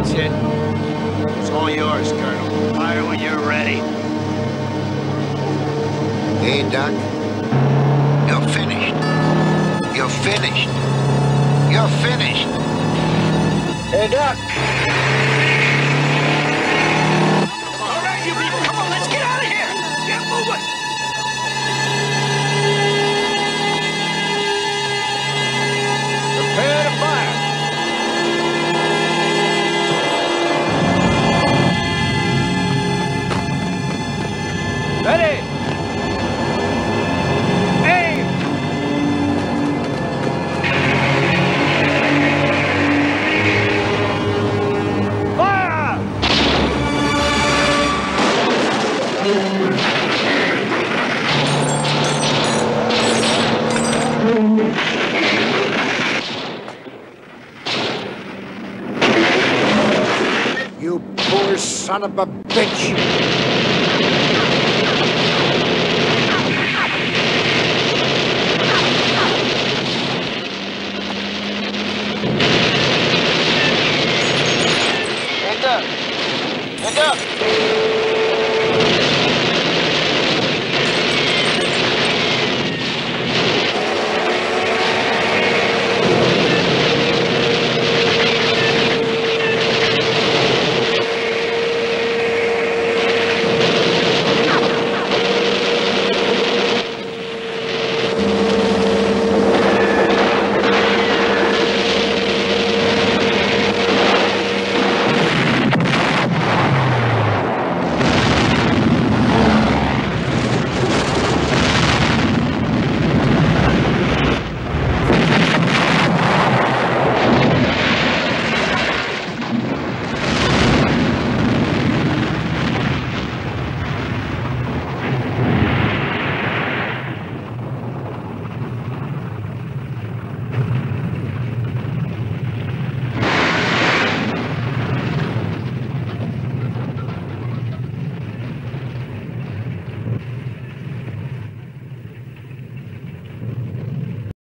That's it. It's all yours, Colonel. Fire when you're ready. Hey, Doc. You're finished. You're finished. You're finished. Hey, Doc. you son of a bitch! Get up! Up!